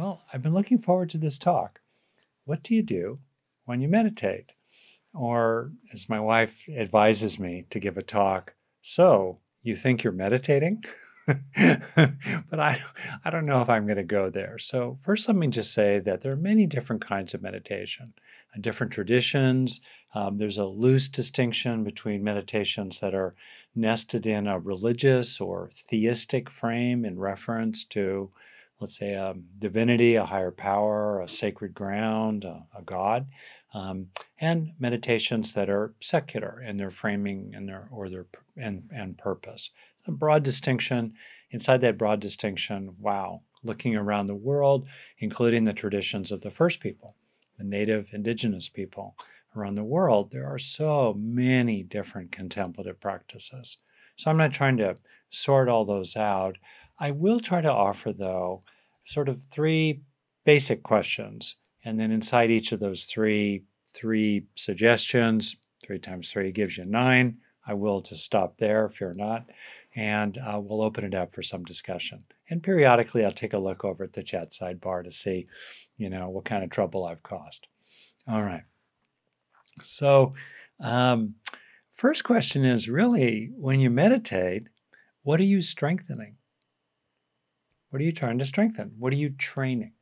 Well, I've been looking forward to this talk. What do you do when you meditate? Or, as my wife advises me to give a talk, so you think you're meditating? but I, I don't know if I'm going to go there. So, first, let me just say that there are many different kinds of meditation, uh, different traditions. Um, there's a loose distinction between meditations that are nested in a religious or theistic frame in reference to, let's say, a divinity, a higher power, a sacred ground, a, a God. Um, and meditations that are secular in their framing and their or their and, and purpose a broad distinction. Inside that broad distinction, wow, looking around the world, including the traditions of the first people, the native indigenous people around the world, there are so many different contemplative practices. So I'm not trying to sort all those out. I will try to offer, though, sort of three basic questions. And then inside each of those three, three suggestions, three times three gives you nine. I will just stop there, fear not and uh, we'll open it up for some discussion. And periodically, I'll take a look over at the chat sidebar to see, you know, what kind of trouble I've caused. All right. So, um, first question is really when you meditate, what are you strengthening? What are you trying to strengthen? What are you training?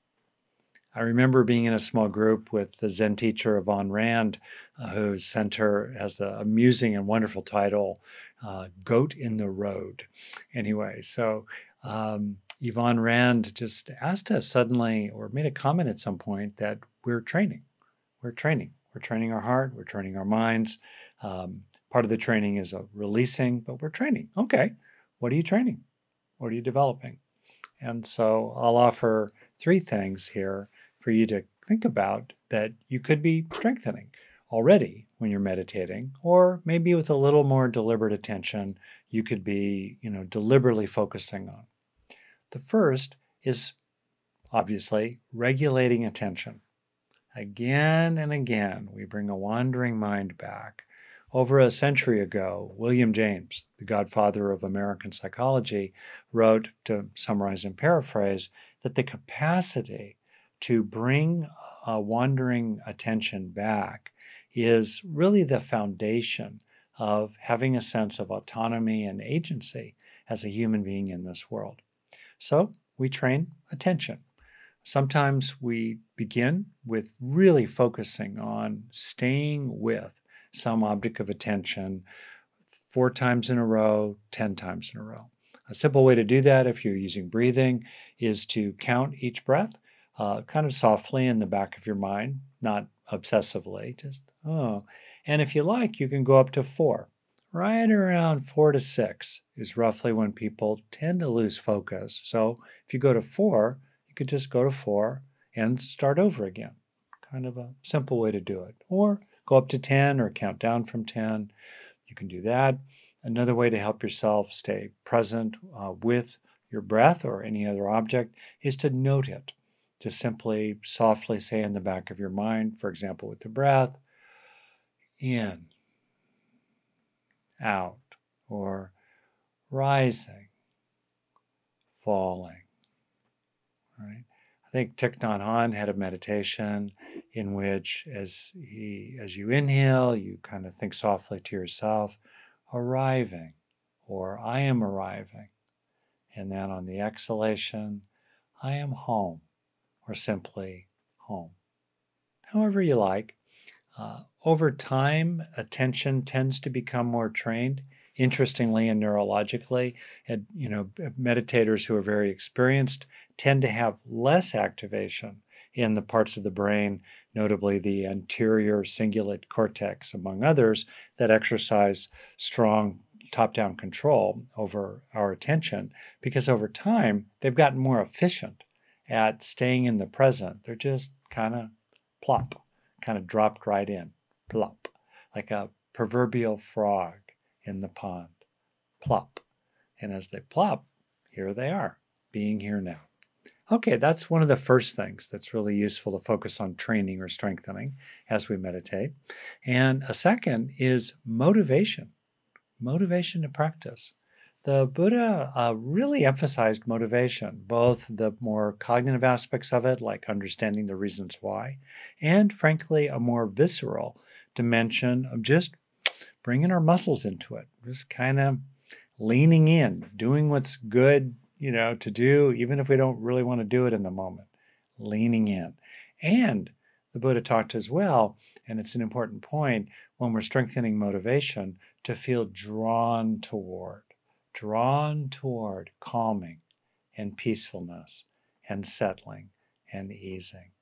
I remember being in a small group with the Zen teacher Yvonne Rand, uh, whose center has the amusing and wonderful title, uh, Goat in the Road. Anyway, so um, Yvonne Rand just asked us suddenly, or made a comment at some point, that we're training. We're training. We're training our heart, we're training our minds. Um, part of the training is a releasing, but we're training. Okay, what are you training? What are you developing? And so I'll offer three things here for you to think about that you could be strengthening already when you're meditating or maybe with a little more deliberate attention you could be you know deliberately focusing on. The first is obviously regulating attention. Again and again we bring a wandering mind back over a century ago william james the godfather of american psychology wrote to summarize and paraphrase that the capacity to bring a wandering attention back is really the foundation of having a sense of autonomy and agency as a human being in this world. So we train attention. Sometimes we begin with really focusing on staying with some object of attention four times in a row, 10 times in a row. A simple way to do that, if you're using breathing, is to count each breath uh, kind of softly in the back of your mind, not obsessively, just oh. And if you like, you can go up to four. Right around four to six is roughly when people tend to lose focus. So if you go to four, you could just go to four and start over again. Kind of a simple way to do it. Or go up to 10 or count down from 10. You can do that. Another way to help yourself stay present uh, with your breath or any other object is to note it to simply softly say in the back of your mind, for example, with the breath, in, out, or rising, falling. Right? I think Thich Nhat Hanh had a meditation in which, as he, as you inhale, you kind of think softly to yourself, arriving, or I am arriving, and then on the exhalation, I am home or simply home. However, you like. Uh, over time, attention tends to become more trained. Interestingly and neurologically, and, you know, meditators who are very experienced tend to have less activation in the parts of the brain, notably the anterior cingulate cortex, among others, that exercise strong top down control over our attention because over time they've gotten more efficient at staying in the present. They're just kind of plop, kind of dropped right in, plop, like a proverbial frog in the pond, plop. And as they plop, here they are, being here now. Okay, that's one of the first things that's really useful to focus on training or strengthening as we meditate. And a second is motivation, motivation to practice. the Buddha uh, really emphasized motivation, both the more cognitive aspects of it, like understanding the reasons why, and frankly, a more visceral dimension of just bringing our muscles into it, just kind of leaning in, doing what's good, you know, to do, even if we don't really want to do it in the moment, leaning in. And the Buddha talked as well, and it's an important point when we're strengthening motivation to feel drawn toward drawn toward calming and peacefulness and settling and easing.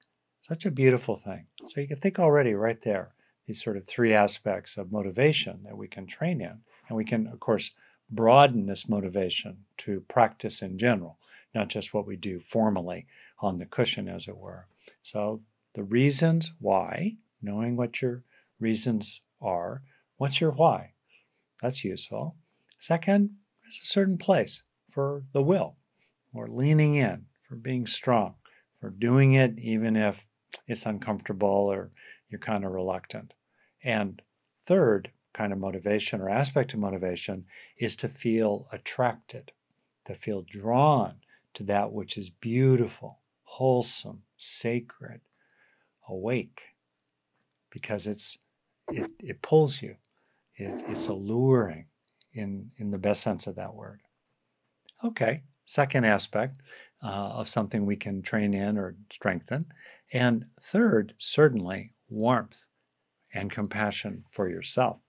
Such a beautiful thing. So you can think already right there, these sort of three aspects of motivation that we can train in. And we can, of course, broaden this motivation to practice in general, not just what we do formally on the cushion, as it were. So the reasons why, knowing what your reasons are, what's your why? That's useful. Second, there's a certain place for the will, or leaning in, for being strong, for doing it even if it's uncomfortable or you're kind of reluctant. And third kind of motivation or aspect of motivation is to feel attracted, to feel drawn to that which is beautiful, wholesome, sacred, awake, because it's it, it pulls you. It, it's alluring in, in the best sense of that word. Okay, second aspect uh, of something we can train in or strengthen. And third, certainly, warmth and compassion for yourself.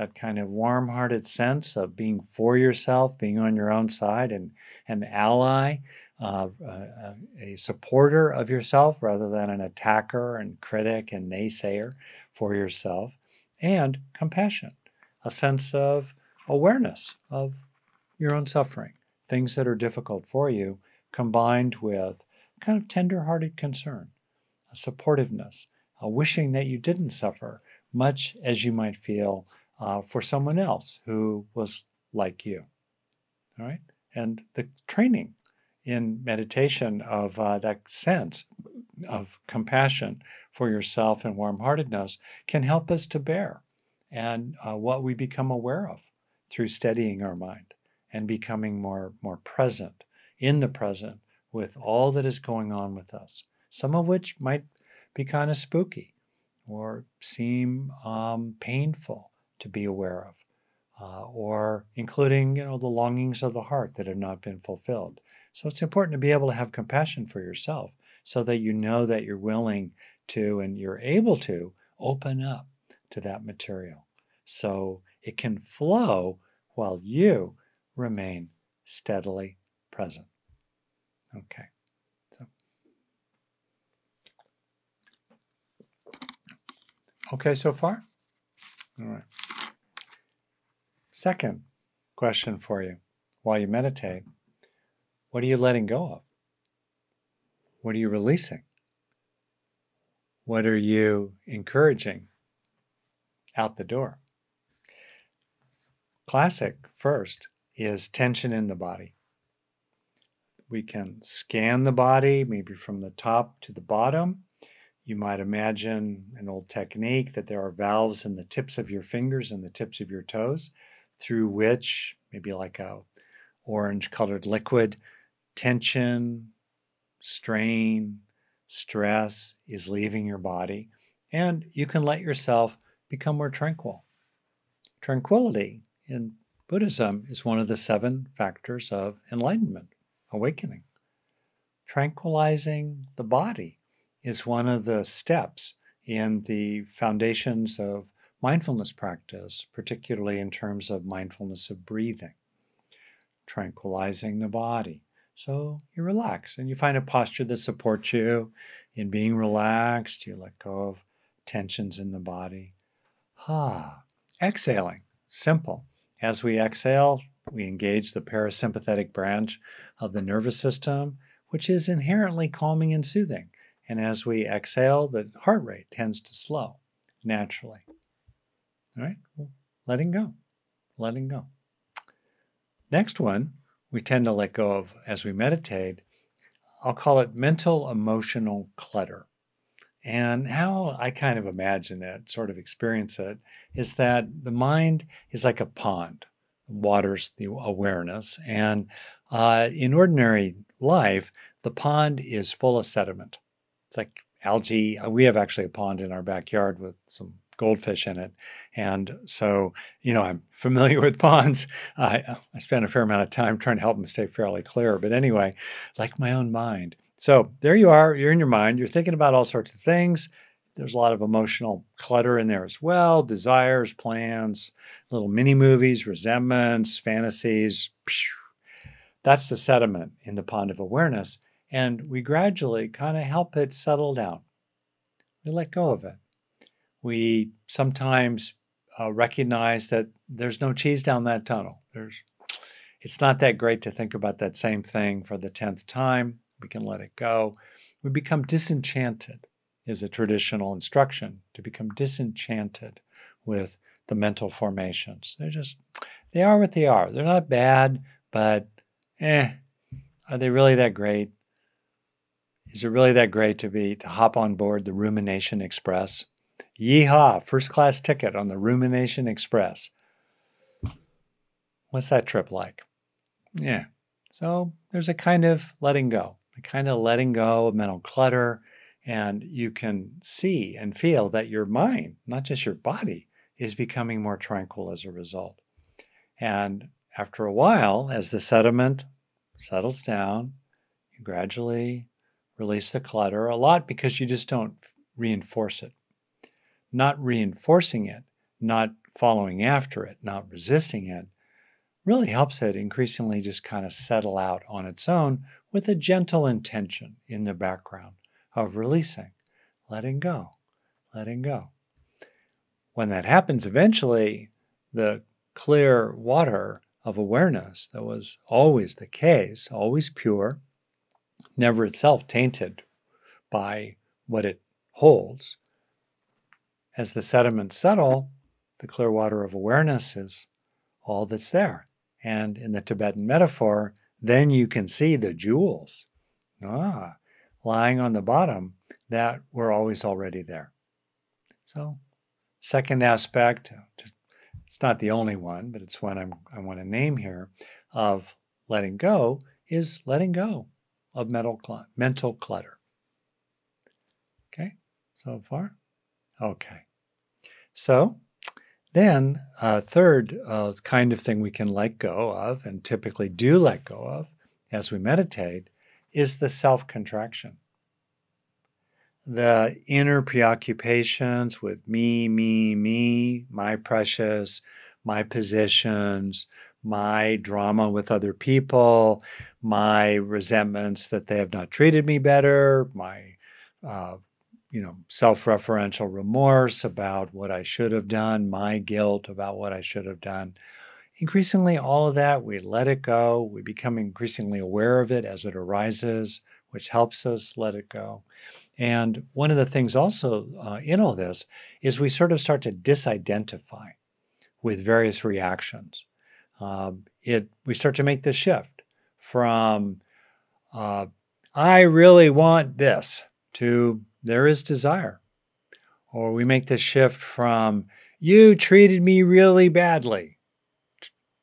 That kind of warm hearted sense of being for yourself, being on your own side, and an ally, uh, a, a supporter of yourself rather than an attacker and critic and naysayer for yourself, and compassion, a sense of awareness of your own suffering, things that are difficult for you, combined with kind of tender hearted concern, a supportiveness, a wishing that you didn't suffer, much as you might feel uh, for someone else who was like you. All right? And the training in meditation of uh, that sense of compassion for yourself and warm heartedness can help us to bear and uh, what we become aware of through steadying our mind and becoming more, more present in the present with all that is going on with us, some of which might be kind of spooky or seem um, painful to be aware of, uh, or including you know the longings of the heart that have not been fulfilled. So it's important to be able to have compassion for yourself, so that you know that you're willing to and you're able to open up to that material. So it can flow while you remain steadily present. Okay. So Okay so far? All right. Second question for you while you meditate what are you letting go of? What are you releasing? What are you encouraging out the door? Classic first is tension in the body. We can scan the body, maybe from the top to the bottom. You might imagine an old technique that there are valves in the tips of your fingers and the tips of your toes through which, maybe like a orange colored liquid, tension, strain, stress is leaving your body, and you can let yourself become more tranquil. Tranquility in Buddhism is one of the seven factors of enlightenment, awakening. Tranquilizing the body is one of the steps in the foundations of mindfulness practice, particularly in terms of mindfulness of breathing. Tranquilizing the body. So you relax and you find a posture that supports you in being relaxed. You let go of tensions in the body. Ha. Exhaling. Simple. As we exhale, we engage the parasympathetic branch of the nervous system, which is inherently calming and soothing. And as we exhale, the heart rate tends to slow naturally. All right, letting go, letting go. Next one, we tend to let go of as we meditate. I'll call it mental emotional clutter. And how I kind of imagine it, sort of experience it, is that the mind is like a pond. water's the awareness. And uh, in ordinary life, the pond is full of sediment. It's like algae. Uh, we have actually a pond in our backyard with some goldfish in it. And so, you know, I'm familiar with ponds. I, I spend a fair amount of time trying to help them stay fairly clear. But anyway, like my own mind. So there you are, you're in your mind, you're thinking about all sorts of things. There's a lot of emotional clutter in there as well desires, plans, little mini movies, resentments, fantasies. That's the sediment in the pond of awareness. And we gradually kind of help it settle down. We let go of it. We sometimes uh, recognize that there's no cheese down that tunnel. There's, it's not that great to think about that same thing for the 10th time. We can let it go. We become disenchanted is a traditional instruction to become disenchanted with the mental formations. They're just, they are what they are. They're not bad, but eh, are they really that great? Is it really that great to be to hop on board the Rumination Express? Yeehaw, first class ticket on the Rumination Express. What's that trip like? Yeah. So there's a kind of letting go, a kind of letting go of mental clutter, and you can see and feel that your mind, not just your body, is becoming more tranquil as a result. And after a while, as the sediment settles down, you gradually release the clutter a lot because you just don't reinforce it. Not reinforcing it, not following after it, not resisting it, really helps it increasingly just kind of settle out on its own with a gentle intention in the background of releasing, letting go, letting go. When that happens, eventually the clear water of awareness that was always the case, always pure, never itself tainted by what it holds. As the sediments settle, the clear water of awareness is all that's there. And in the Tibetan metaphor, then you can see the jewels. Ah, lying on the bottom that were always already there. So, second aspect, it's not the only one, but it's one I'm, I want to name here of letting go is letting go of mental, mental clutter. Okay, so far? Okay. So, then, a third uh, kind of thing we can let go of, and typically do let go of as we meditate, is the self contraction. The inner preoccupations with me, me, me, my precious, my positions, my drama with other people, my resentments that they have not treated me better, my uh, you know self-referential remorse about what I should have done, my guilt about what I should have done. Increasingly, all of that we let it go. We become increasingly aware of it as it arises, which helps us let it go. And one of the things also uh, in all this is we sort of start to disidentify with various reactions. Um, it we start to make the shift from uh, I really want this to there is desire, or we make the shift from you treated me really badly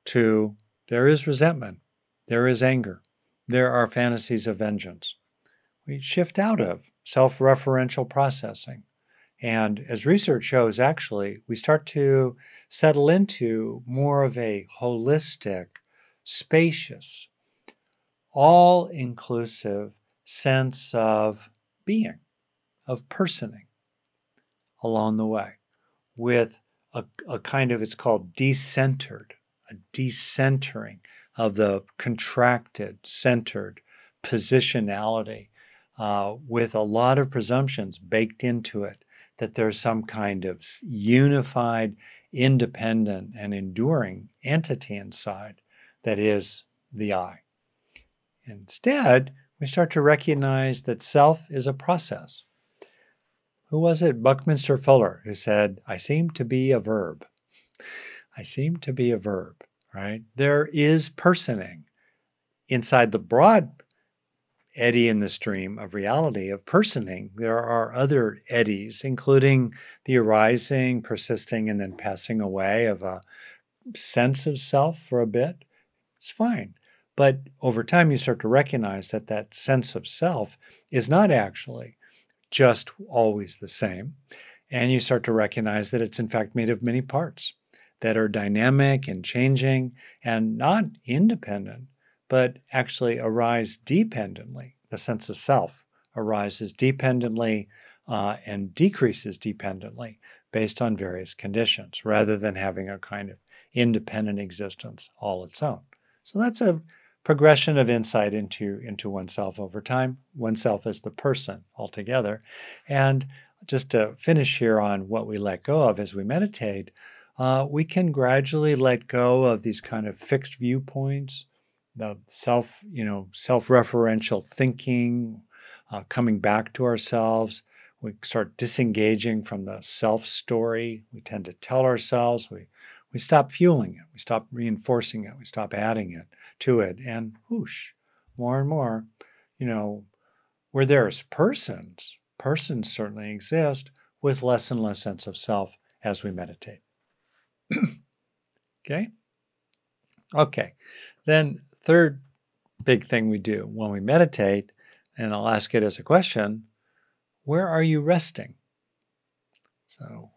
to there is resentment, there is anger, there are fantasies of vengeance. We shift out of self referential processing and as research shows, actually, we start to settle into more of a holistic, spacious, all inclusive sense of being, of personing along the way with a, a kind of, it's called decentered, a decentering of the contracted, centered positionality uh, with a lot of presumptions baked into it that there's some kind of unified, independent, and enduring entity inside that is the I. Instead, we start to recognize that self is a process. Who was it? Buckminster Fuller, who said, I seem to be a verb. I seem to be a verb, right? There is personing inside the broad eddy in the stream of reality, of personing, there are other eddies, including the arising, persisting, and then passing away of a sense of self for a bit, it's fine. But over time, you start to recognize that that sense of self is not actually just always the same. And you start to recognize that it's in fact made of many parts that are dynamic and changing and not independent, but actually arise dependently. The sense of self arises dependently uh, and decreases dependently based on various conditions rather than having a kind of independent existence all its own. So that's a progression of insight into, into oneself over time, oneself as the person altogether. And just to finish here on what we let go of as we meditate, uh, we can gradually let go of these kind of fixed viewpoints, the self, you know, self-referential thinking, uh, coming back to ourselves. We start disengaging from the self story. We tend to tell ourselves. We we stop fueling it. We stop reinforcing it. We stop adding it to it, and whoosh, more and more, you know, where there's persons, persons certainly exist with less and less sense of self as we meditate. okay? Okay. Then, third big thing we do when we meditate, and I'll ask it as a question where are you resting? So,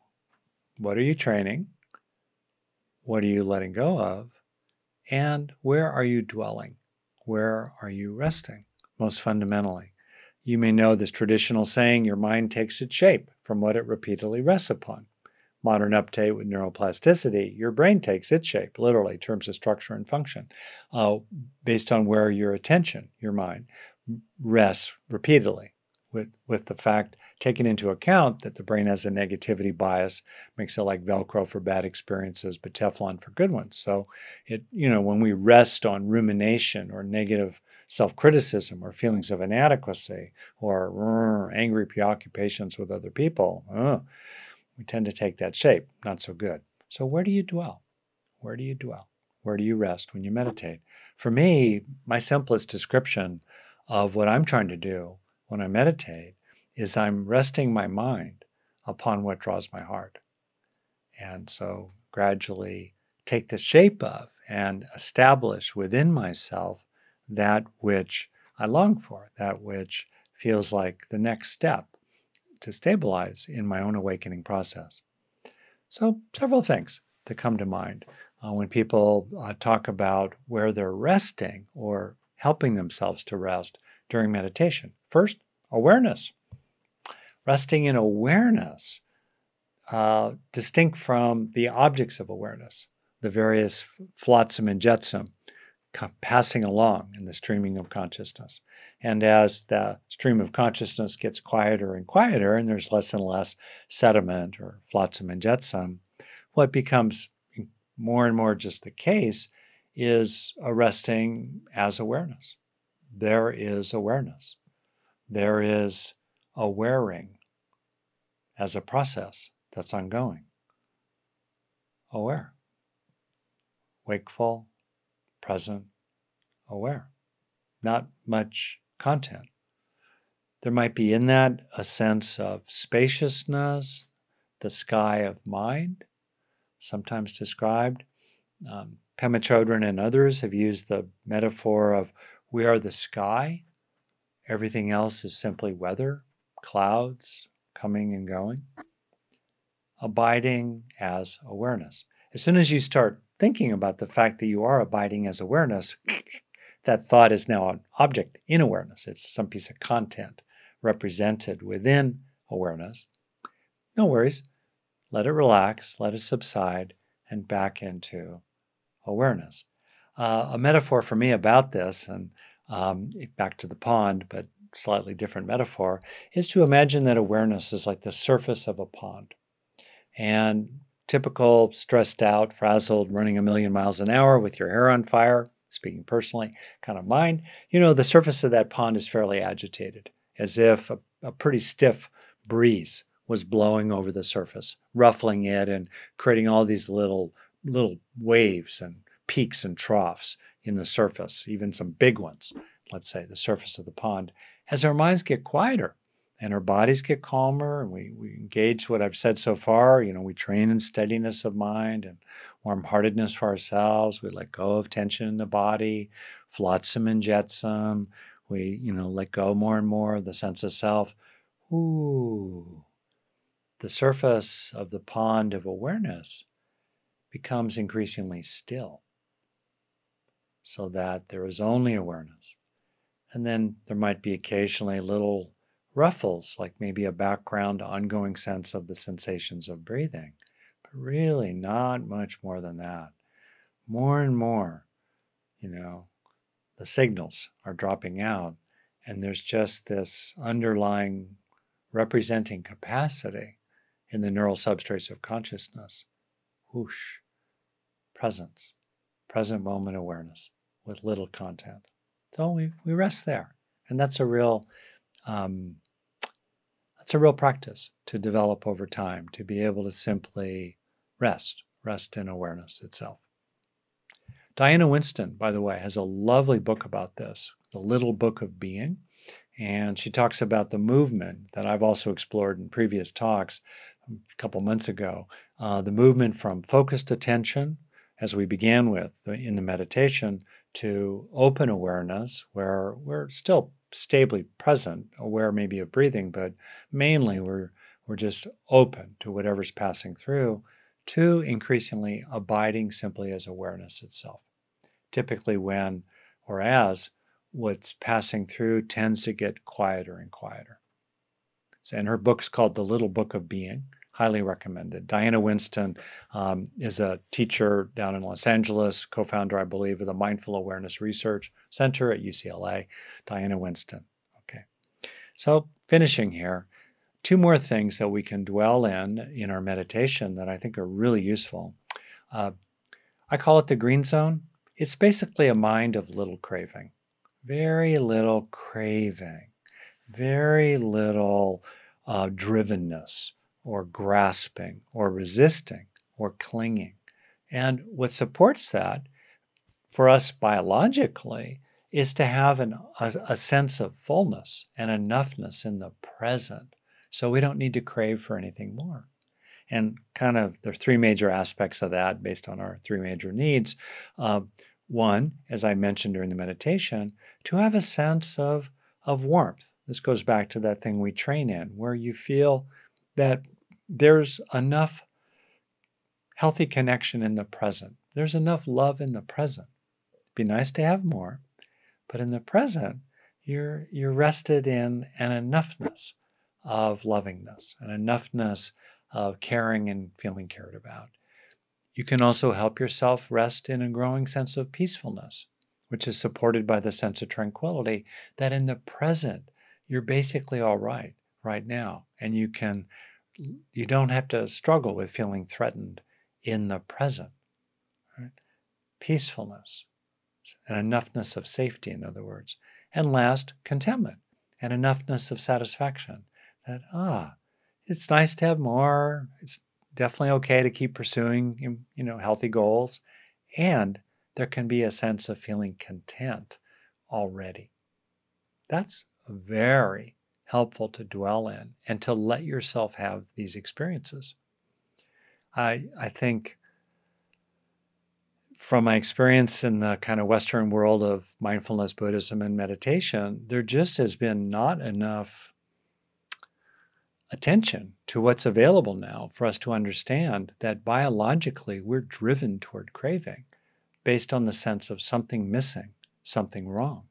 what are you training? What are you letting go of? And where are you dwelling? Where are you resting? Most fundamentally, you may know this traditional saying your mind takes its shape from what it repeatedly rests upon modern update with neuroplasticity, your brain takes its shape, literally, in terms of structure and function, uh, based on where your attention, your mind, rests repeatedly. With, with the fact taken into account that the brain has a negativity bias, makes it like Velcro for bad experiences, but Teflon for good ones. So it, you know, when we rest on rumination or negative self-criticism or feelings of inadequacy or angry preoccupations with other people, uh, we tend to take that shape. Not so good. So, where do you dwell? Where do you dwell? Where do you rest when you meditate? For me, my simplest description of what I'm trying to do when I meditate is I'm resting my mind upon what draws my heart. And so gradually take the shape of and establish within myself that which I long for, that which feels like the next step to stabilize in my own awakening process. So, several things to come to mind uh, when people uh, talk about where they're resting or helping themselves to rest during meditation. First, awareness. Resting in awareness, uh, distinct from the objects of awareness, the various flotsam and jetsam passing along in the streaming of consciousness. And as the stream of consciousness gets quieter and quieter, and there's less and less sediment or flotsam and jetsam, what becomes more and more just the case is arresting as awareness. There is awareness. There is awareing as a process that's ongoing. Aware, wakeful, present, aware. Not much content. There might be in that a sense of spaciousness, the sky of mind, sometimes described. Um, Pema Chodron and others have used the metaphor of we are the sky. Everything else is simply weather, clouds coming and going. Abiding as awareness. As soon as you start thinking about the fact that you are abiding as awareness, that thought is now an object in awareness. It's some piece of content represented within awareness. No worries. Let it relax, let it subside, and back into awareness. Uh, a metaphor for me about this, and um, back to the pond, but slightly different metaphor, is to imagine that awareness is like the surface of a pond. And typical stressed out, frazzled, running a million miles an hour with your hair on fire, speaking personally, kind of mind, you know, the surface of that pond is fairly agitated, as if a, a pretty stiff breeze was blowing over the surface, ruffling it and creating all these little little waves and peaks and troughs in the surface, even some big ones, let's say, the surface of the pond. As our minds get quieter, and our bodies get calmer and we, we engage what I've said so far. You know, we train in steadiness of mind and warm heartedness for ourselves. We let go of tension in the body, flotsam and jetsam. We, you know, let go more and more of the sense of self. Ooh. The surface of the pond of awareness becomes increasingly still so that there is only awareness. And then there might be occasionally a little ruffles, like maybe a background, ongoing sense of the sensations of breathing, but really not much more than that. More and more, you know, the signals are dropping out, and there's just this underlying representing capacity in the neural substrates of consciousness. Whoosh, presence, present moment awareness with little content. So we, we rest there. And that's a real um, that's a real practice to develop over time, to be able to simply rest, rest in awareness itself. Diana Winston, by the way, has a lovely book about this, The Little Book of Being. And she talks about the movement that I've also explored in previous talks a couple months ago uh, the movement from focused attention, as we began with in the meditation, to open awareness, where we're still stably present, aware maybe of breathing, but mainly we're we're just open to whatever's passing through, to increasingly abiding simply as awareness itself. Typically, when or as what's passing through tends to get quieter and quieter. So, and her book's called The Little Book of Being highly recommended. Diana Winston um, is a teacher down in Los Angeles, co founder, I believe, of the Mindful Awareness Research Center at UCLA. Diana Winston. Okay. So, finishing here, two more things that we can dwell in in our meditation that I think are really useful. Uh, I call it the green zone. It's basically a mind of little craving, very little craving, very little uh, drivenness, or grasping or resisting or clinging. And what supports that for us biologically is to have an, a, a, sense of fullness and enoughness in the present. So we don't need to crave for anything more. And kind of there are three major aspects of that based on our three major needs. Uh, one, as I mentioned during the meditation, to have a sense of, of warmth. This goes back to that thing we train in, where you feel that there's enough healthy connection in the present. There's enough love in the present. It'd be nice to have more, but in the present, you're you're rested in an enoughness of lovingness, an enoughness of caring and feeling cared about. You can also help yourself rest in a growing sense of peacefulness, which is supported by the sense of tranquility that in the present, you're basically all right right now. And you can you don't have to struggle with feeling threatened in the present. Right? Peacefulness, an enoughness of safety, in other words. And last, contentment, and enoughness of satisfaction. That, ah, it's nice to have more. It's definitely okay to keep pursuing, you know, healthy goals. And there can be a sense of feeling content already. That's a very helpful to dwell in and to let yourself have these experiences. I, I think from my experience in the kind of Western world of mindfulness, Buddhism, and meditation, there just has been not enough attention to what's available now for us to understand that biologically we're driven toward craving based on the sense of something missing, something wrong.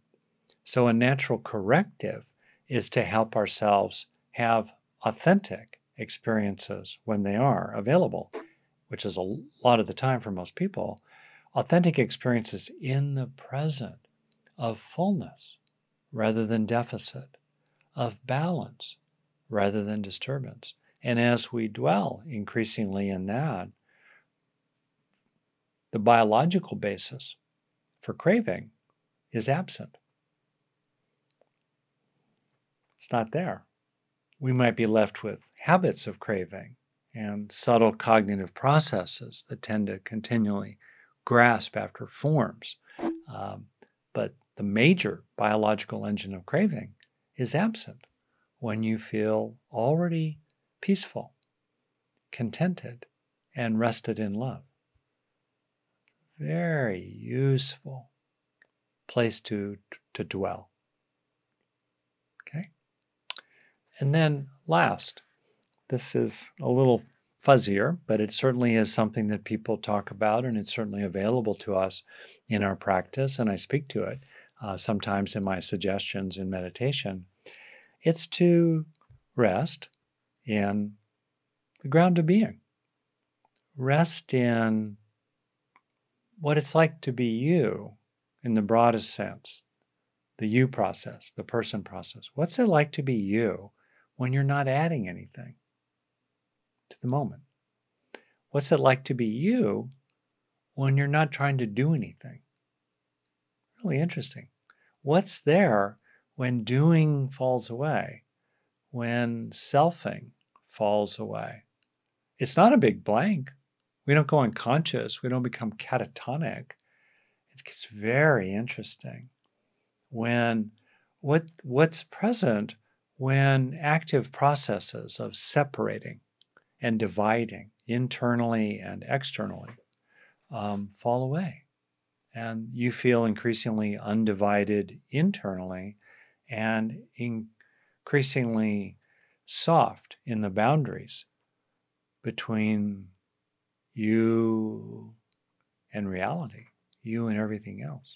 So, a natural corrective is to help ourselves have authentic experiences when they are available, which is a lot of the time for most people. Authentic experiences in the present of fullness rather than deficit, of balance rather than disturbance. And as we dwell increasingly in that, the biological basis for craving is absent. It's not there. We might be left with habits of craving and subtle cognitive processes that tend to continually grasp after forms. Um, but the major biological engine of craving is absent. when you feel already peaceful, contented, and rested in love. Very useful place to, to dwell. Okay? And then last, this is a little fuzzier, but it certainly is something that people talk about, and it's certainly available to us in our practice, and I speak to it uh, sometimes in my suggestions in meditation. It's to rest in the ground of being, rest in what it's like to be you in the broadest sense, the you process, the person process. What's it like to be you when you're not adding anything? to the moment? What's it like to be you when you're not trying to do anything? Really interesting. What's there when doing falls away, when selfing falls away? It's not a big blank. We don't go unconscious, we don't become catatonic. It gets very interesting when what what's present when active processes of separating and dividing internally and externally um, fall away. And you feel increasingly undivided internally and increasingly soft in the boundaries between you and reality, you and everything else.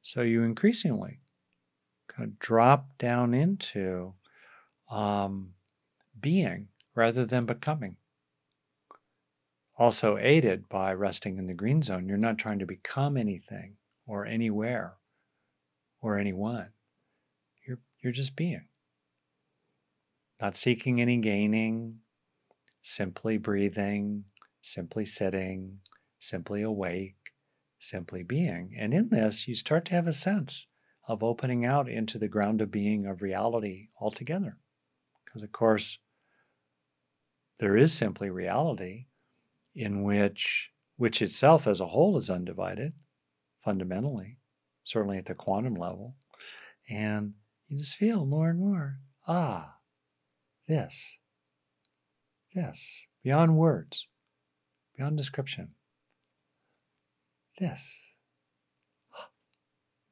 So you increasingly kind of drop down into um, being rather than becoming. Also, aided by resting in the green zone, you're not trying to become anything or anywhere or anyone. You're, you're just being. Not seeking any gaining, simply breathing, simply sitting, simply awake, simply being. And in this, you start to have a sense of opening out into the ground of being of reality altogether. Because, of course, there is simply reality in which which itself as a whole is undivided fundamentally certainly at the quantum level and you just feel more and more ah this this beyond words beyond description this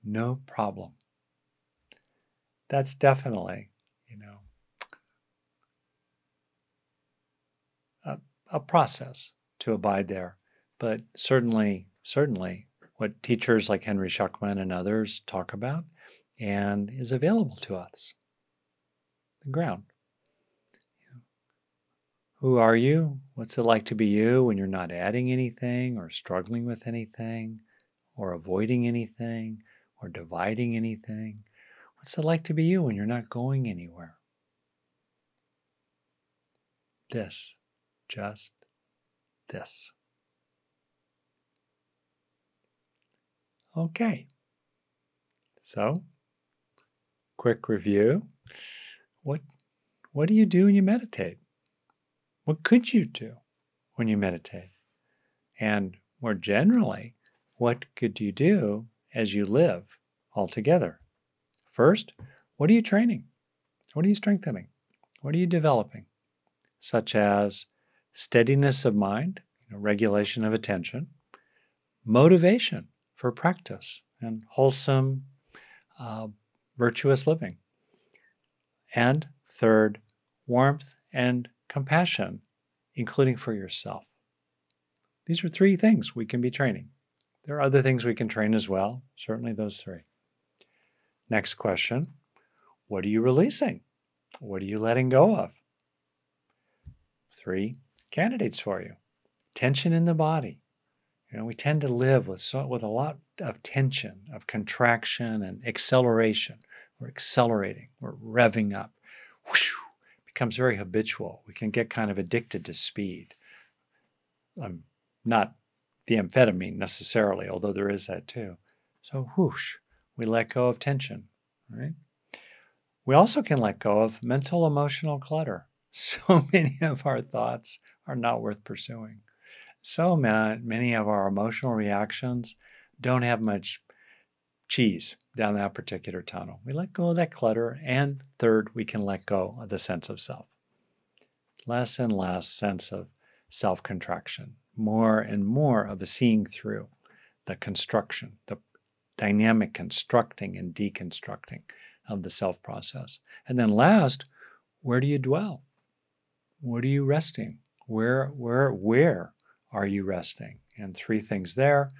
no problem that's definitely you know a process to abide there. But certainly, certainly, what teachers like Henry Shukman and others talk about and is available to us the ground. Who are you? What's it like to be you when you're not adding anything or struggling with anything or avoiding anything or dividing anything? What's it like to be you when you're not going anywhere? This just this. Okay. So, quick review. What what do you do when you meditate? What could you do when you meditate? And more generally, what could you do as you live altogether? First, what are you training? What are you strengthening? What are you developing? Such as steadiness of mind, you know, regulation of attention, motivation for practice, and wholesome, uh, virtuous living. And third, warmth and compassion, including for yourself. These are three things we can be training. There are other things we can train as well, certainly those three. Next question What are you releasing? What are you letting go of? Three, candidates for you. Tension in the body. You know, we tend to live with so, with a lot of tension, of contraction and acceleration. We're accelerating, we're revving up. Whew, becomes very habitual. We can get kind of addicted to speed. I'm not the amphetamine necessarily, although there is that too. So whoosh, we let go of tension, right? We also can let go of mental emotional clutter. So many of our thoughts are not worth pursuing. So many of our emotional reactions don't have much cheese down that particular tunnel. We let go of that clutter. And third, we can let go of the sense of self. Less and less sense of self contraction, more and more of a seeing through the construction, the dynamic constructing and deconstructing of the self process. And then last, where do you dwell? What are you resting? Where, where, where are you resting? And three things there.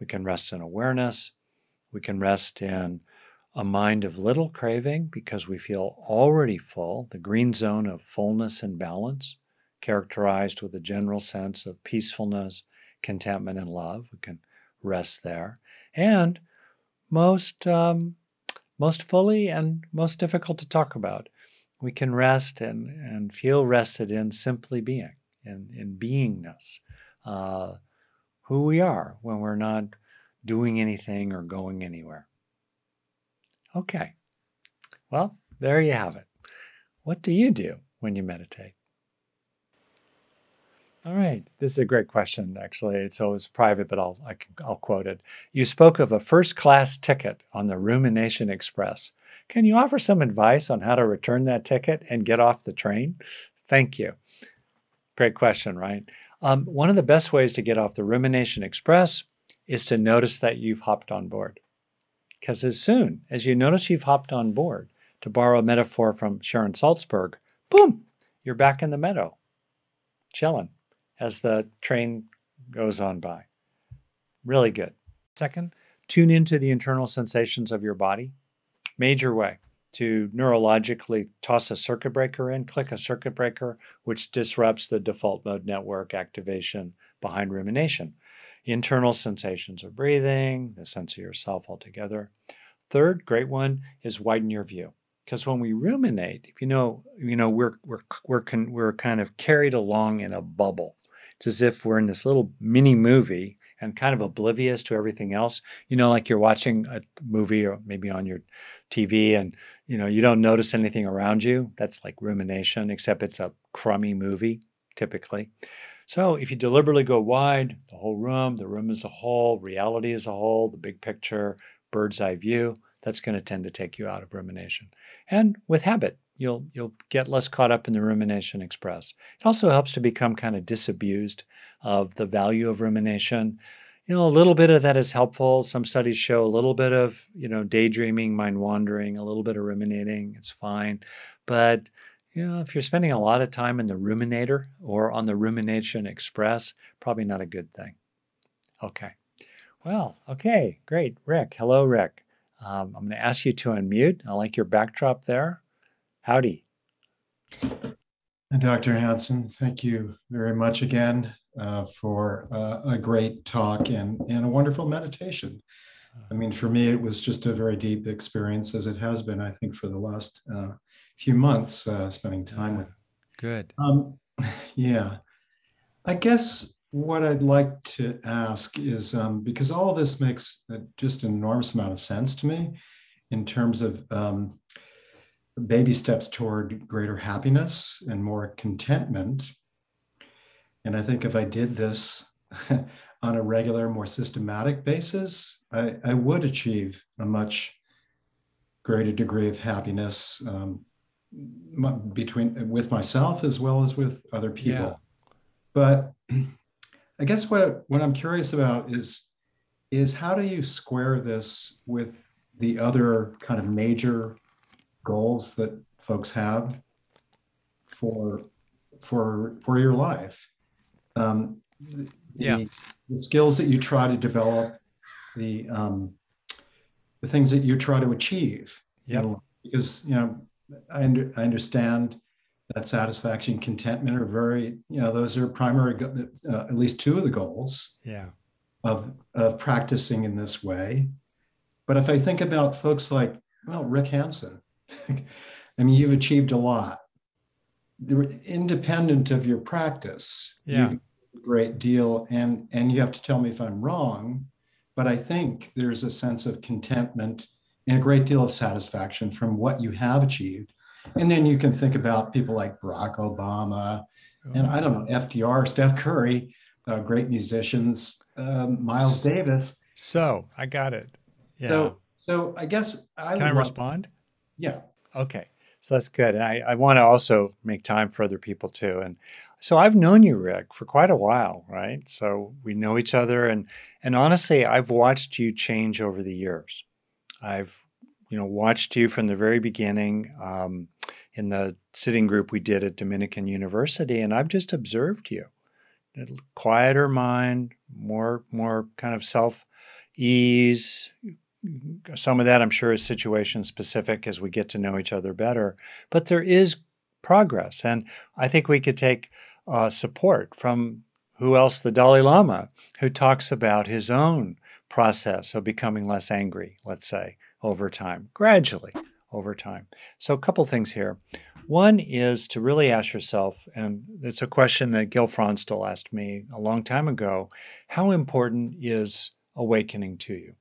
We can rest in awareness. We can rest in a mind of little craving because we feel already full, the green zone of fullness and balance, characterized with a general sense of peacefulness, contentment, and love. We can rest there. And most, um, most fully and most difficult to talk about, we can rest and, and feel rested in simply being, in, in beingness, uh, who we are when we're not doing anything or going anywhere. Okay, well, there you have it. What do you do when you meditate? All right, this is a great question. Actually, so it's private, but I'll I will quote it. You spoke of a first-class ticket on the Rumination Express. Can you offer some advice on how to return that ticket and get off the train? Thank you. Great question, right? Um, one of the best ways to get off the Rumination Express is to notice that you've hopped on board. Because as soon as you notice you've hopped on board, to borrow a metaphor from Sharon Salzberg, boom, you're back in the meadow, chilling as the train goes on by. Really good. Second, tune into the internal sensations of your body. Major way to neurologically toss a circuit breaker in, click a circuit breaker, which disrupts the default mode network activation behind rumination. Internal sensations of breathing, the sense of yourself altogether. Third, great one is widen your view. Because when we ruminate, if you know, you know, we're we're we're con, we're kind of carried along in a bubble. It's as if we're in this little mini movie and kind of oblivious to everything else. You know, like you're watching a movie or maybe on your TV and, you know, you don't notice anything around you. That's like rumination, except it's a crummy movie typically. So if you deliberately go wide, the whole room, the room as a whole, reality as a whole, the big picture, bird's eye view, that's going to tend to take you out of rumination. And with habit, you'll you'll get less caught up in the rumination express. It also helps to become kind of disabused of the value of rumination. You know, a little bit of that is helpful. Some studies show a little bit of, you know, daydreaming, mind wandering, a little bit of ruminating, it's fine. But you know, if you're spending a lot of time in the ruminator or on the rumination express, probably not a good thing. Okay. Well, okay, great. Rick, hello, Rick. Um, I'm going to ask you to unmute. I like your backdrop there. Howdy. And Dr. Hanson, thank you very much again uh, for uh, a great talk and, and a wonderful meditation. I mean, for me, it was just a very deep experience, as it has been, I think, for the last uh, few months, uh, spending time with. Good. Um, yeah. I guess what I'd like to ask is um, because all of this makes just an enormous amount of sense to me in terms of um, baby steps toward greater happiness and more contentment. And I think if I did this on a regular, more systematic basis, I, I would achieve a much greater degree of happiness um, between with myself as well as with other people. Yeah. But I guess what what I'm curious about is is how do you square this with the other kind of major goals that folks have for for for your life. Um, the, yeah. the skills that you try to develop the um, the things that you try to achieve yeah because you know I, under, I understand that satisfaction contentment are very you know those are primary uh, at least two of the goals yeah. of of practicing in this way. But if i think about folks like well rick hanson I mean, you've achieved a lot. Independent of your practice, yeah, a great deal. And and you have to tell me if I'm wrong, but I think there's a sense of contentment and a great deal of satisfaction from what you have achieved. And then you can think about people like Barack Obama, and I don't know FDR, Steph Curry, uh, great musicians, um, Miles Davis. So I got it. Yeah. So So I guess I can I respond? Yeah. Okay. So that's good. And I, I want to also make time for other people too. And so I've known you, Rick, for quite a while, right? So we know each other and and honestly, I've watched you change over the years. I've you know watched you from the very beginning um, in the sitting group we did at Dominican University, and I've just observed you. Quieter mind, more more kind of self ease, some of that I'm sure is situation specific as we get to know each other better, but there is progress. And I think we could take uh, support from who else? The Dalai Lama, who talks about his own process of becoming less angry, let's say, over time, gradually over time. So, a couple things here. One is to really ask yourself, and it's a question that Gil Fronsdal asked me a long time ago how important is awakening to you?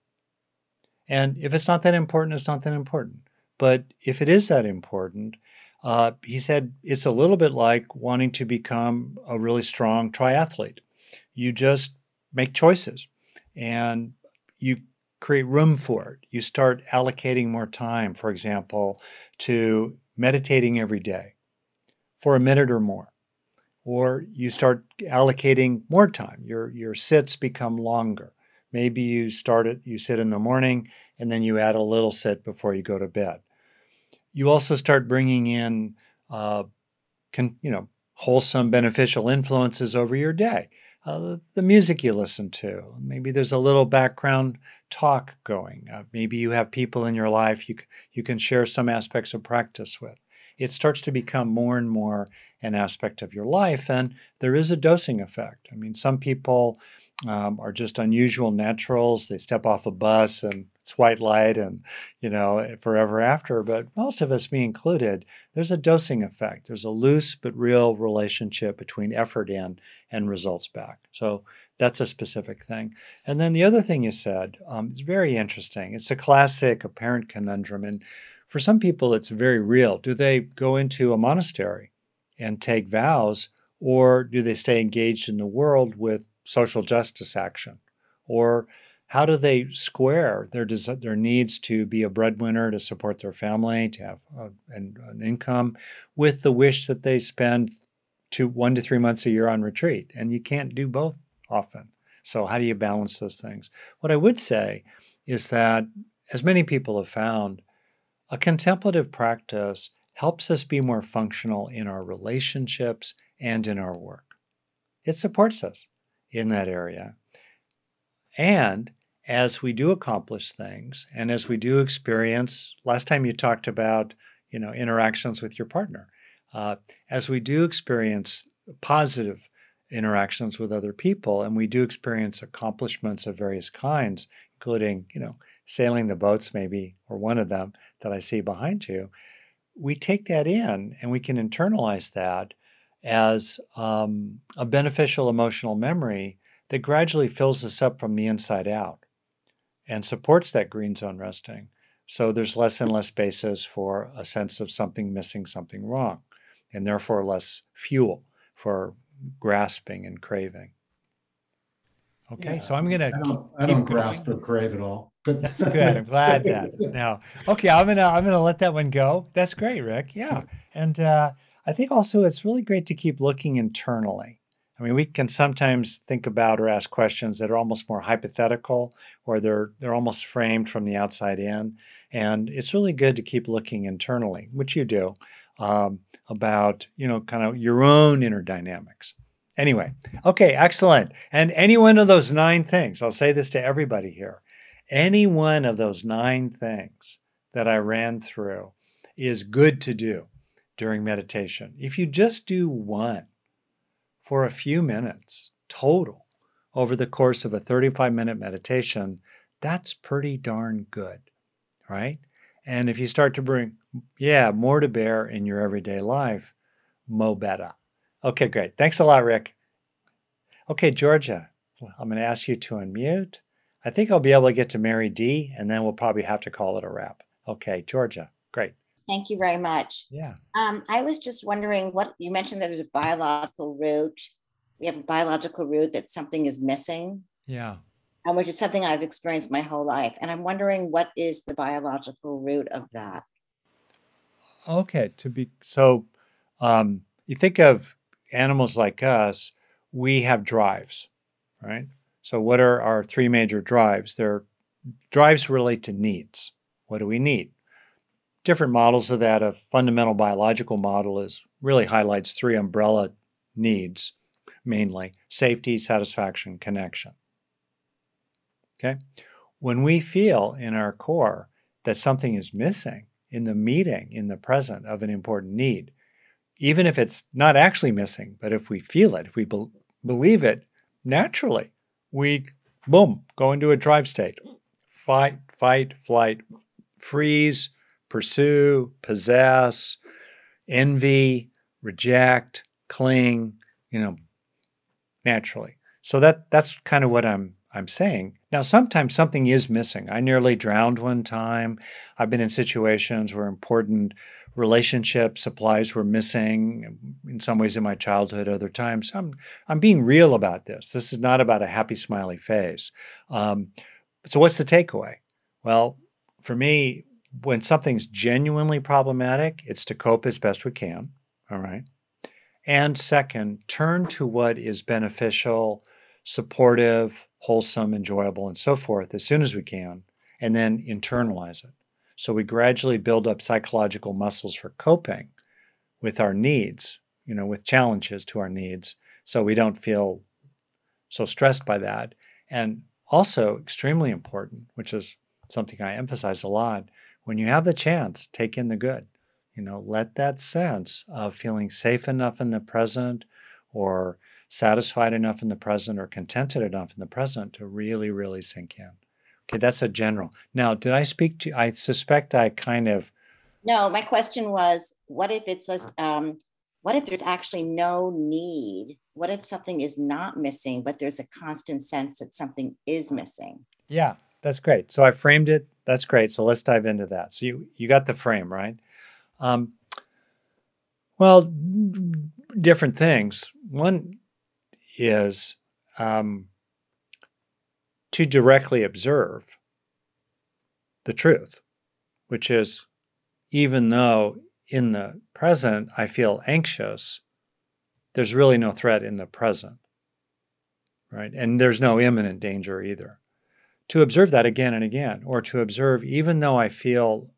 And if it's not that important, it's not that important. But if it is that important, uh, he said it's a little bit like wanting to become a really strong triathlete. You just make choices and you create room for it. You start allocating more time, for example, to meditating every day for a minute or more. Or you start allocating more time. Your, your sits become longer. Maybe you start it, you sit in the morning, and then you add a little sit before you go to bed. You also start bringing in, uh, con, you know, wholesome, beneficial influences over your day. Uh, the music you listen to. Maybe there's a little background talk going. Uh, maybe you have people in your life you you can share some aspects of practice with. It starts to become more and more an aspect of your life, and there is a dosing effect. I mean, some people um, are just unusual naturals. They step off a bus and it's white light and, you know, forever after. But most of us, me included, there's a dosing effect. There's a loose but real relationship between effort in and results back. So that's a specific thing. And then the other thing you said um, is very interesting. It's a classic apparent conundrum. And for some people, it's very real. Do they go into a monastery and take vows? Or do they stay engaged in the world with social justice action? Or how do they square their their needs to be a breadwinner to support their family, to have a, an, an income, with the wish that they spend two one to three months a year on retreat? And you can't do both often. So how do you balance those things? What I would say is that, as many people have found, a contemplative practice helps us be more functional in our relationships and in our work. It supports us in that area. And as we do accomplish things and as we do experience, last time you talked about, you know, interactions with your partner, uh, as we do experience positive interactions with other people and we do experience accomplishments of various kinds, including, you know, sailing the boats maybe, or one of them that I see behind you, we take that in and we can internalize that as um, a beneficial emotional memory that gradually fills us up from the inside out and supports that green zone resting. So there's less and less basis for a sense of something missing, something wrong, and therefore less fuel for grasping and craving. Okay, yeah, so I'm gonna. I don't, I don't grasp or crave at all. But that's good. I'm glad that now. Okay, I'm gonna I'm gonna let that one go. That's great, Rick. Yeah, and uh, I think also it's really great to keep looking internally. I mean, we can sometimes think about or ask questions that are almost more hypothetical or they're they're almost framed from the outside in. And it's really good to keep looking internally, which you do, um, about you know kind of your own inner dynamics. Anyway, okay, excellent. And any one of those nine things, I'll say this to everybody here. Any one of those nine things that I ran through is good to do during meditation. If you just do one for a few minutes total over the course of a 35 minute meditation, that's pretty darn good, right? And if you start to bring, yeah, more to bear in your everyday life, mo better. Okay, great. Thanks a lot, Rick. Okay, Georgia, I'm going to ask you to unmute. I think I'll be able to get to Mary D, and then we'll probably have to call it a wrap. Okay, Georgia, great. Thank you very much. Yeah. Um, I was just wondering what you mentioned that there's a biological root. We have a biological root that something is missing. Yeah. and which is something I've experienced my whole life. And I'm wondering what is the biological root of that? Okay, to be so, um, you think of animals like us, we have drives, right? So, what are our three major drives? Their drives relate to needs. What do we need? Different models of that. A fundamental biological model is really highlights three umbrella needs mainly safety, satisfaction, connection. Okay? When we feel in our core that something is missing in the meeting, in the present of an important need, even if it's not actually missing, but if we feel it, if we be- believe it, naturally, we, boom, go into a drive state. Fight, fight, flight, freeze, pursue, possess, envy, reject, cling, you know, naturally. So that that's kind of what I'm I'm saying. Now sometimes something is missing. I nearly drowned one time. I've been in situations where important relationship supplies were missing in some ways in my childhood other times i'm i'm being real about this this is not about a happy smiley face um, so what's the takeaway well for me when something's genuinely problematic it's to cope as best we can all right and second, turn to what is beneficial, supportive, wholesome, enjoyable, and so forth as soon as we can, and then internalize it. So we gradually build up psychological muscles for coping with our needs, you know, with challenges to our needs, so we don't feel so stressed by that. And also, extremely important, which is something I emphasize a lot, when you have the chance, take in the good. You know, let that sense of feeling safe enough in the present or satisfied enough in the present or contented enough in the present to really, really sink in. Okay, that's a general. Now, did I speak to I suspect I kind of No, my question was what if it's a, um what if there's actually no need? What if something is not missing, but there's a constant sense that something is missing? Yeah, that's great. So I framed it. That's great. So let's dive into that. So you you got the frame, right? Um, well, different things. One is um, to directly observe the truth, which is even though in the present I feel anxious, there's really no threat in the present, right? And there's no imminent danger either. To observe that again and again, or to observe even though I feel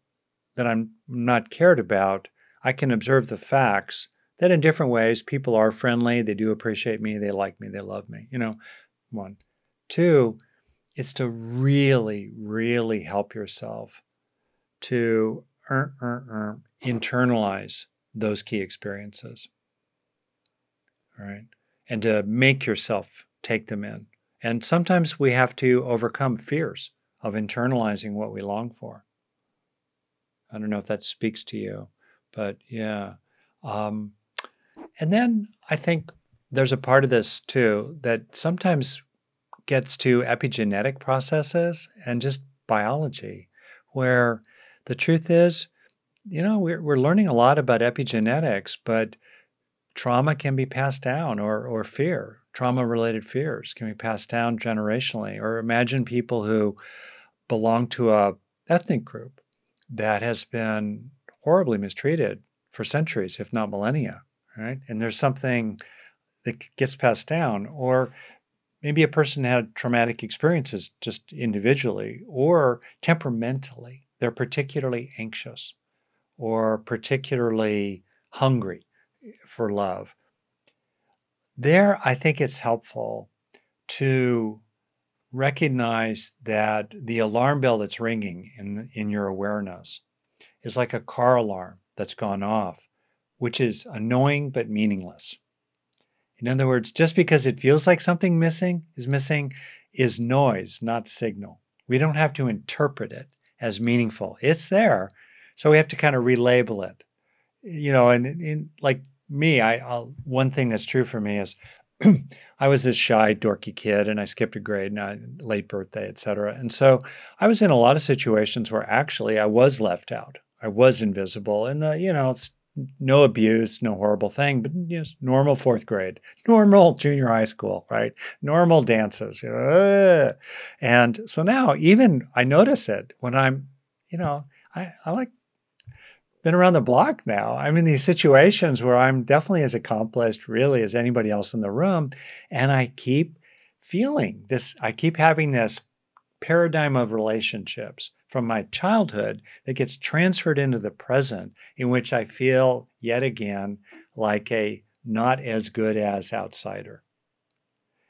that I'm not cared about, I can observe the facts that in different ways people are friendly, they do appreciate me, they like me, they love me. You know, one. Two, it's to really, really help yourself to er, er, er, internalize those key experiences. All right. And to make yourself take them in. And sometimes we have to overcome fears of internalizing what we long for. I don't know if that speaks to you, but yeah. Um, and then I think there's a part of this too that sometimes gets to epigenetic processes and just biology, where the truth is, you know, we're, we're learning a lot about epigenetics, but trauma can be passed down or, or fear, trauma related fears can be passed down generationally. Or imagine people who belong to a ethnic group that has been horribly mistreated for centuries, if not millennia, right? And there's something that gets passed down, or maybe a person had traumatic experiences just individually or temperamentally. They're particularly anxious or particularly hungry for love. There, I think it's helpful to recognize that the alarm bell that's ringing in, in your awareness is like a car alarm that's gone off, which is annoying but meaningless. In other words, just because it feels like something missing is missing is noise, not signal. We don't have to interpret it as meaningful. It's there. So we have to kind of relabel it. You know, and, and like me, I I'll, one thing that's true for me is I was this shy, dorky kid, and I skipped a grade, and I, late birthday, etc. And so I was in a lot of situations where actually I was left out. I was invisible, and the you know it's no abuse, no horrible thing, but just normal fourth grade, normal junior high school, right? Normal dances. And so now even I notice it when I'm, you know, I, I like been around the block now. I'm in these situations where I'm definitely as accomplished, really, as anybody else in the room. And I keep feeling this, I keep having this paradigm of relationships from my childhood that gets transferred into the present, in which I feel yet again like a not as good as outsider.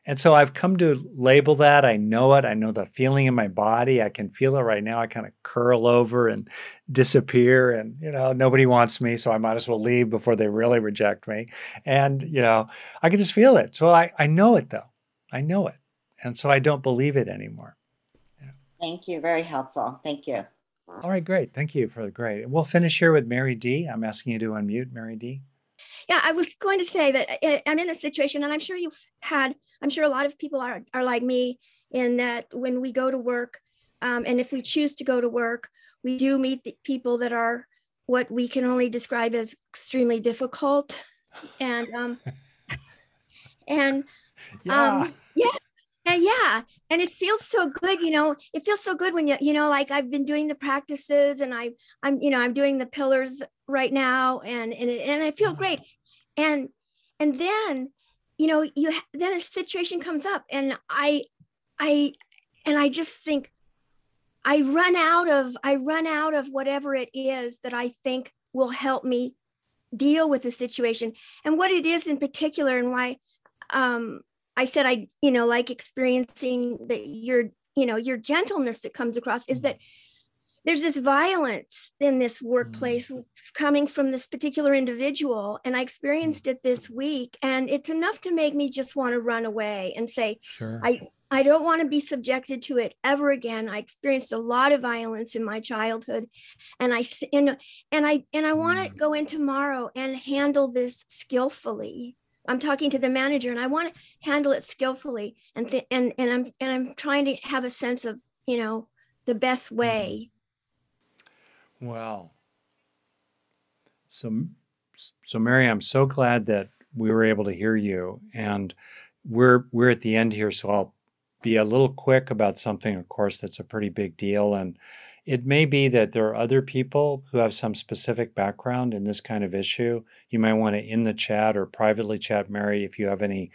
And so I've come to label that. I know it. I know the feeling in my body. I can feel it right now. I kind of curl over and disappear. And, you know, nobody wants me. So I might as well leave before they really reject me. And, you know, I can just feel it. So I, I know it though. I know it. And so I don't believe it anymore. Yeah. Thank you. Very helpful. Thank you. All right, great. Thank you for the great. We'll finish here with Mary D. I'm asking you to unmute, Mary D. Yeah, I was going to say that eh, I'm in a situation, and I'm sure you've had I'm sure a lot of people are, are like me in that when we go to work, um, and if we choose to go to work, we do meet people that are what we can only describe as extremely difficult. And um, and yeah. Um, yeah. And yeah, and it feels so good, you know. It feels so good when you, you know, like I've been doing the practices, and I, I'm, you know, I'm doing the pillars right now, and and and I feel great, and and then you know you then a situation comes up and i i and i just think i run out of i run out of whatever it is that i think will help me deal with the situation. And what it is in particular and why um i said i you know like experiencing that your you know your gentleness that comes across is that there's this violence in this workplace mm. coming from this particular individual and i experienced it this week and it's enough to make me just want to run away and say sure. i i don't want to be subjected to it ever again i experienced a lot of violence in my childhood and i and, and i and i want to mm. go in tomorrow and handle this skillfully i'm talking to the manager and i want to handle it skillfully and th- and and i'm and i'm trying to have a sense of you know the best mm-hmm. way Wow. So, so Mary, I'm so glad that we were able to hear you, and we're we're at the end here. So I'll be a little quick about something, of course, that's a pretty big deal, and it may be that there are other people who have some specific background in this kind of issue. You might want to in the chat or privately chat Mary if you have any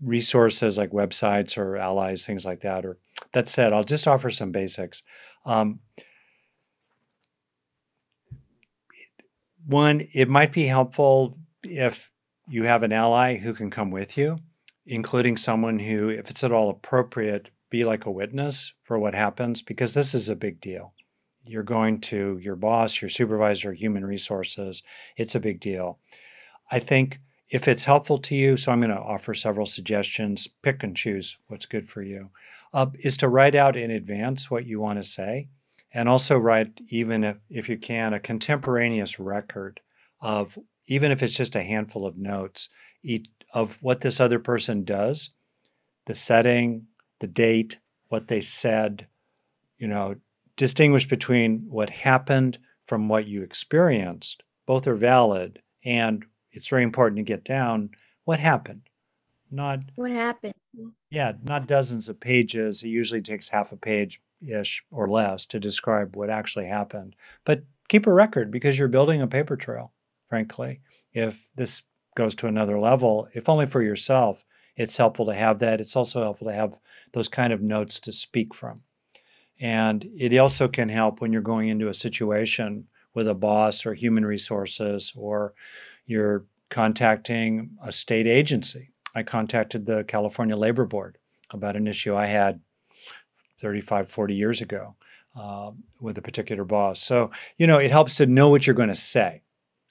resources like websites or allies, things like that. Or that said, I'll just offer some basics. Um, one, it might be helpful if you have an ally who can come with you, including someone who, if it's at all appropriate, be like a witness for what happens, because this is a big deal. You're going to your boss, your supervisor, human resources. It's a big deal. I think if it's helpful to you, so I'm going to offer several suggestions, pick and choose what's good for you, uh, is to write out in advance what you want to say and also write, even if, if you can, a contemporaneous record of, even if it's just a handful of notes, of what this other person does, the setting, the date, what they said, you know, distinguish between what happened from what you experienced. Both are valid. And it's very important to get down what happened. Not what happened. Yeah, not dozens of pages. It usually takes half a page, ish or less to describe what actually happened. But keep a record because you're building a paper trail, frankly. If this goes to another level, if only for yourself, it's helpful to have that. It's also helpful to have those kind of notes to speak from. And it also can help when you're going into a situation with a boss or human resources or you're contacting a state agency. I contacted the California Labor Board about an issue I had 35, 40 years ago uh, with a particular boss. So, you know, it helps to know what you're going to say.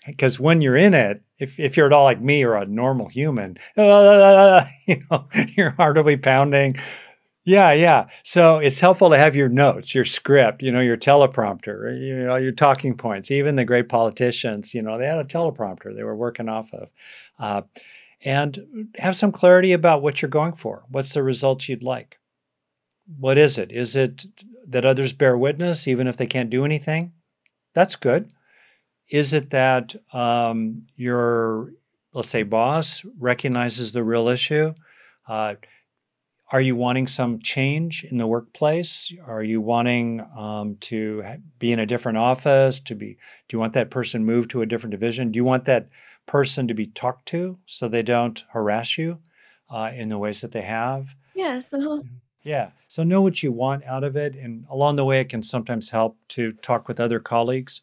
Because when you're in it, if, if you're at all like me or a normal human, uh, you know, your heart will be pounding. Yeah, yeah. So it's helpful to have your notes, your script, you know, your teleprompter, you know, your talking points. Even the great politicians, you know, they had a teleprompter they were working off of. Uh, and have some clarity about what you're going for. What's the results you'd like? What is it? Is it that others bear witness even if they can't do anything? That's good. is it that um, your, let's say, boss recognizes the real issue? Uh, are you wanting some change in the workplace? Are you wanting um, to be in a different office? To be, do you want that person moved to a different division? Do you want that person to be talked to so they don't harass you uh, in the ways that they have? Yeah. Uh-huh. Yeah. So know what you want out of it, and along the way, it can sometimes help to talk with other colleagues.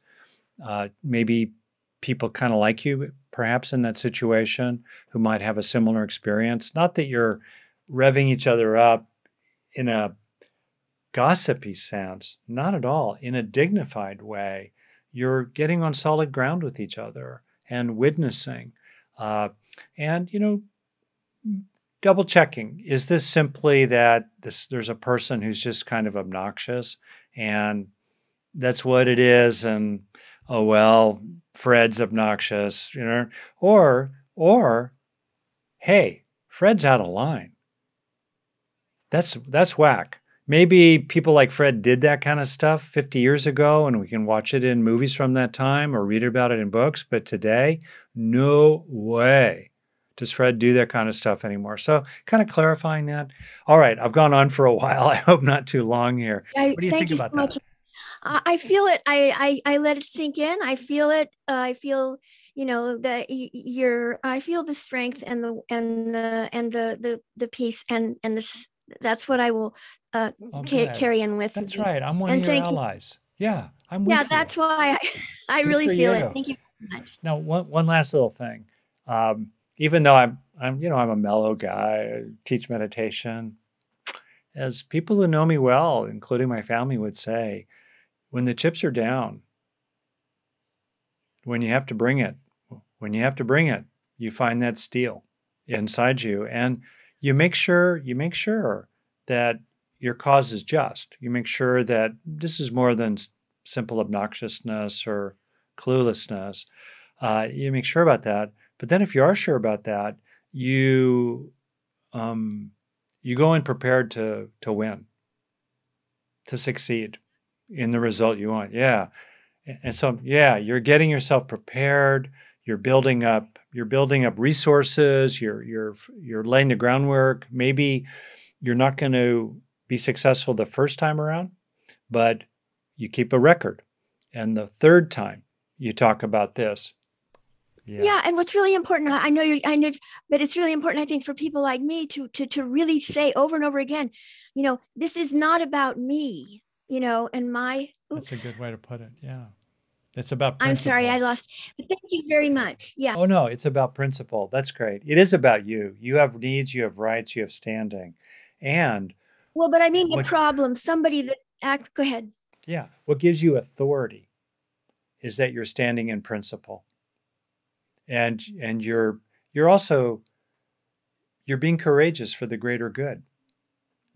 Uh, maybe people kind of like you, perhaps in that situation, who might have a similar experience. Not that you're revving each other up in a gossipy sense, not at all. In a dignified way, you're getting on solid ground with each other and witnessing. Uh, and, you know, double checking. Is this simply that this there's a person who's just kind of obnoxious and that's what it is and oh well fred's obnoxious you know or or hey fred's out of line. That's that's whack. Maybe people like fred did that kind of stuff 50 years ago and we can watch it in movies from that time or read about it in books but today no way does Fred do that kind of stuff anymore? So, kind of clarifying that. All right, I've gone on for a while. I hope not too long here. I, what do you think about so that? I feel it. I, I I let it sink in. I feel it. Uh, I feel you know that you're. I feel the strength and the and the and the the the peace and and this. That's what I will uh, oh, ca- carry in with. That's me. right. I'm one and of your allies. You. Yeah, I'm with Yeah, you. that's why I, I really feel you. it. Thank you very much. Now, one one last little thing. Um, even though I'm, I'm, you know, I'm a mellow guy, I teach meditation. As people who know me well, including my family, would say, when the chips are down, when you have to bring it, when you have to bring it, you find that steel inside you, and you make sure you make sure that your cause is just. You make sure that this is more than simple obnoxiousness or cluelessness. Uh, you make sure about that. But then if you are sure about that, you um, you go in prepared to to win, to succeed in the result you want. Yeah. And so yeah, you're getting yourself prepared, you're building up you're building up resources, you're you're you're laying the groundwork. Maybe you're not going to be successful the first time around, but you keep a record. And the third time you talk about this, yeah. yeah. and what's really important, I know you're, I know, but it's really important, I think, for people like me to to to really say over and over again, you know, this is not about me, you know, and my. Oops. That's a good way to put it. Yeah, it's about. Principle. I'm sorry, I lost. But thank you very much. Yeah. Oh no, it's about principle. That's great. It is about you. You have needs. You have rights. You have standing, and. Well, but I mean the problem. Somebody that act. Go ahead. Yeah, what gives you authority is that you're standing in principle and and you're you're also you're being courageous for the greater good.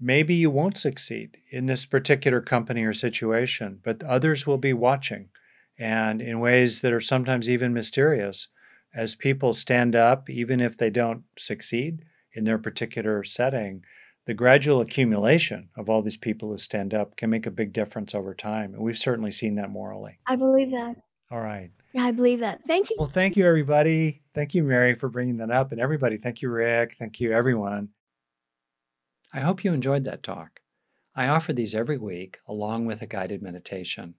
Maybe you won't succeed in this particular company or situation but others will be watching. And in ways that are sometimes even mysterious as people stand up even if they don't succeed in their particular setting the gradual accumulation of all these people who stand up can make a big difference over time and we've certainly seen that morally. I believe that all right yeah, I believe that. Thank you. Well, thank you, everybody. Thank you, Mary, for bringing that up. And everybody, thank you, Rick. Thank you, everyone. I hope you enjoyed that talk. I offer these every week along with a guided meditation.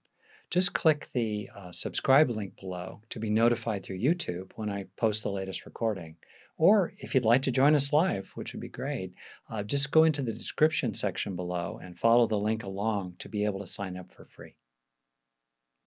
Just click the uh, subscribe link below to be notified through YouTube when I post the latest recording. Or if you'd like to join us live, which would be great, uh, just go into the description section below and follow the link along to be able to sign up for free.